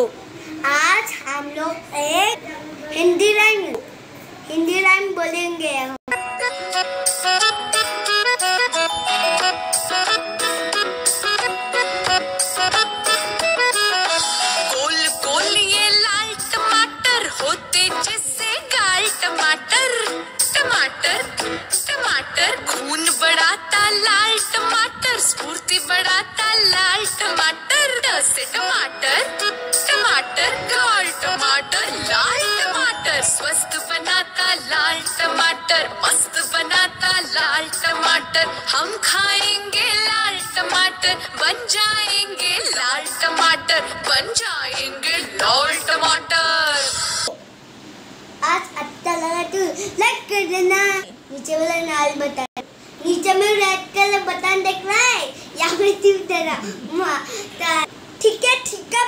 को। आज हम लोग एक हिंदी राइम हिंदी राइम बोलेंगे गोल गोल लाल टमाटर होते टमाटर टमाटर टमाटर खून टमाटर स्वस्थ बनाता लाल टमाटर, मस्त बनाता लाल टमाटर। हम खाएँगे लाल टमाटर, बन जाएँगे लाल टमाटर, बन जाएँगे लाल टमाटर। आज अच्छा लगा तो लाइक कर देना नीचे वाला लाल बटन नीचे में रेड कलर बटन देख रहा है? यहाँ पे ट्यूब तेरा ठीक है ठीक है